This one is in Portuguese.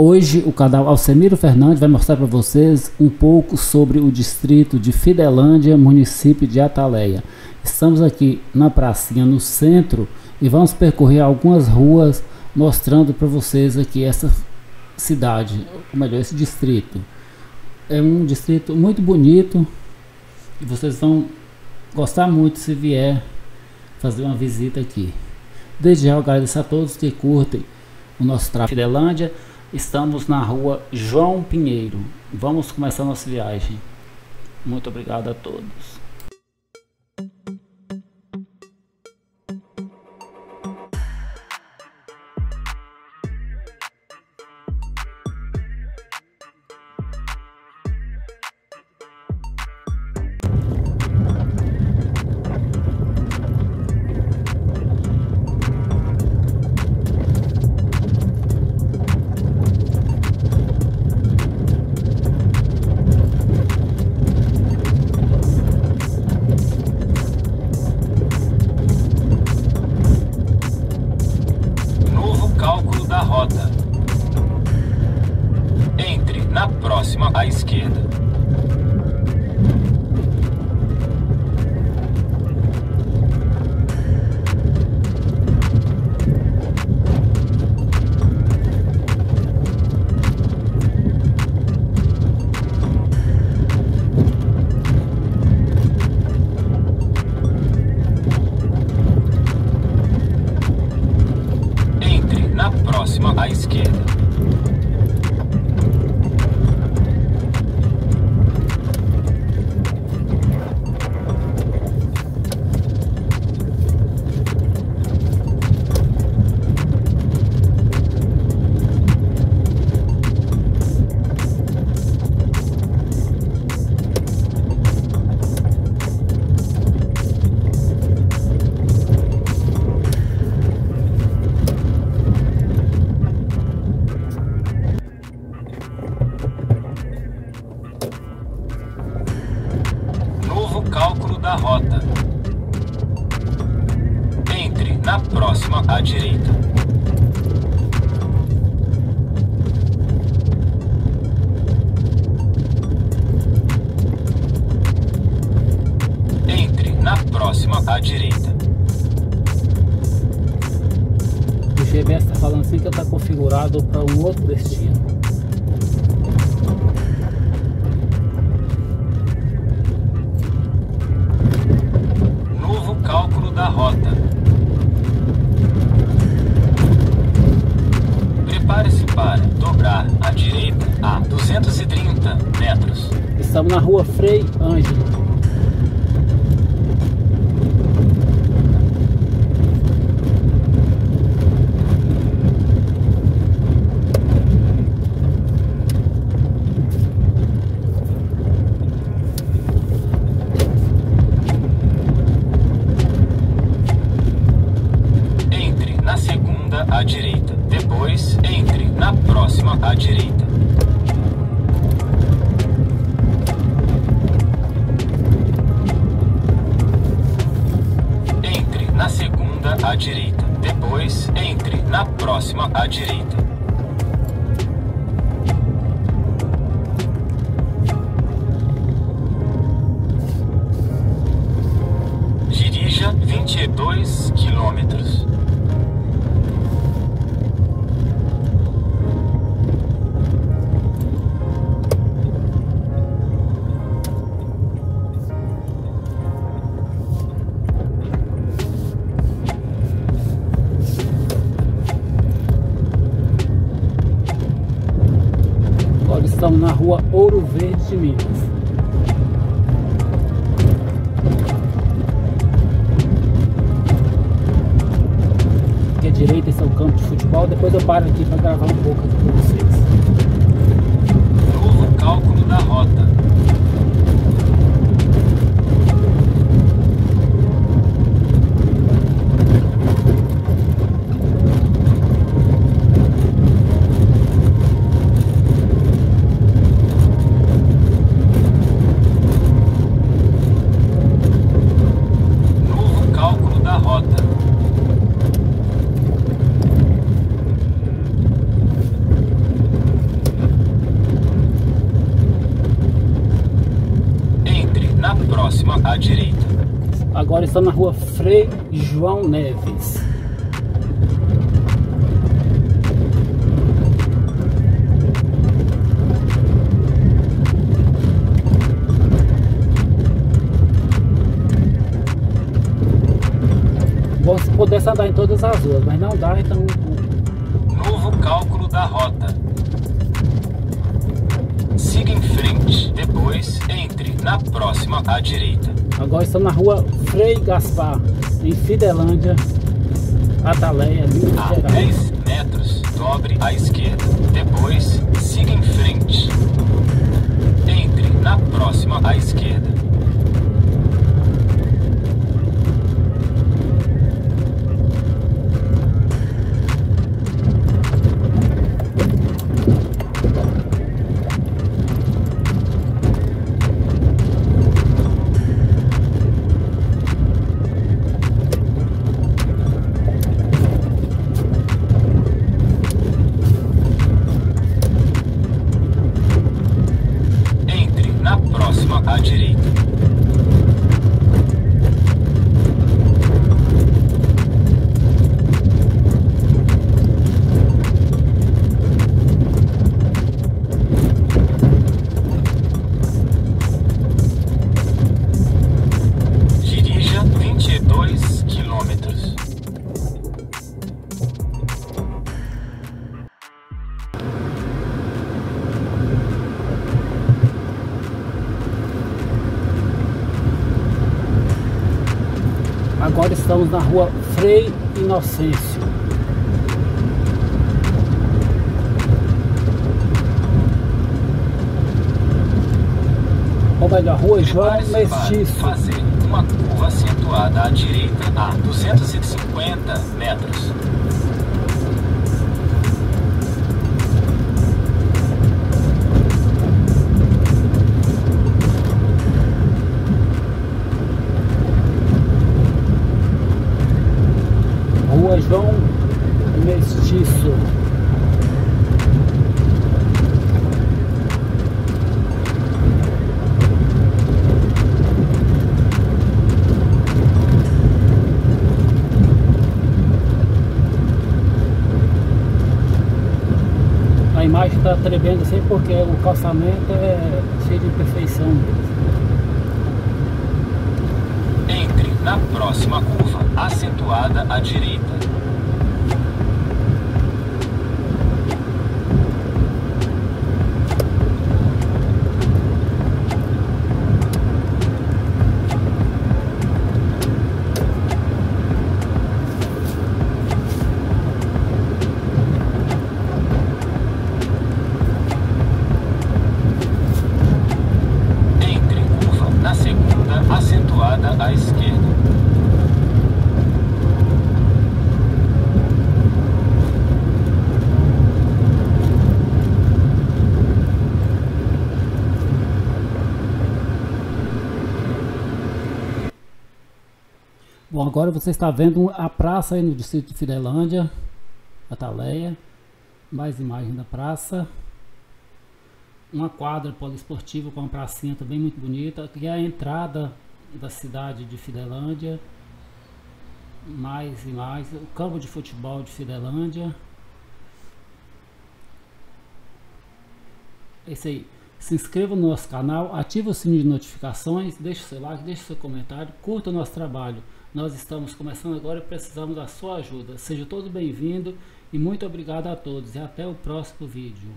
Hoje o canal Alcemiro Fernandes vai mostrar para vocês um pouco sobre o distrito de Fidelândia, município de Ataleia. Estamos aqui na pracinha no centro e vamos percorrer algumas ruas mostrando para vocês aqui essa cidade, ou melhor, esse distrito. É um distrito muito bonito e vocês vão gostar muito se vier fazer uma visita aqui. Desde já eu agradeço a todos que curtem o nosso tráfego Fidelândia. Estamos na rua João Pinheiro. Vamos começar nossa viagem. Muito obrigado a todos. Próxima cálculo da rota. Entre na próxima à direita. Entre na próxima à direita. O GPS está falando assim que está configurado para um outro destino. Da rota. Prepare-se para dobrar à direita a 230 metros. Estamos na rua Frei Ângelo. Próxima à direita. Na rua Ouro Verde de Minas. Aqui à direita esse é o campo de futebol, depois eu paro aqui para gravar um pouco aqui para vocês. Novo cálculo da rota. Agora estamos na rua Frei João Neves. Bom se pudesse andar em todas as ruas, mas não dá, então... Novo cálculo da rota. Siga em frente, depois entre na próxima à direita. Agora estamos na rua Frei Gaspar, em Fidelândia, Ataleia, Minas A Gerais. 10 metros, dobre à esquerda. Depois, siga em frente. Entre na próxima à esquerda. Agora estamos na rua Frei Inocêncio. Ou melhor, rua João Mestiço. fazer uma curva acentuada à direita a 250 metros. João Mestiço. A imagem está tremendo assim porque o calçamento é cheio de imperfeição. Entre na próxima curva acentuada à direita. Segunda acentuada à esquerda. Bom, agora você está vendo a praça aí no distrito de Fidelândia, Ataleia. Mais imagem da praça. Uma quadra poliesportiva com uma pracinha também muito bonita. Aqui é a entrada da cidade de Fidelândia. Mais e mais. O campo de futebol de Fidelândia. É isso aí. Se inscreva no nosso canal, ative o sininho de notificações, deixe seu like, deixe seu comentário, curta o nosso trabalho. Nós estamos começando agora e precisamos da sua ajuda. Seja todo bem-vindo e muito obrigado a todos e até o próximo vídeo.